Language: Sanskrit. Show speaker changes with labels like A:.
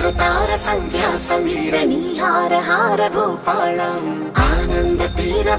A: सन्ध्या सन्ध्यासवीर निहार हार गोपाल आनन्दतीर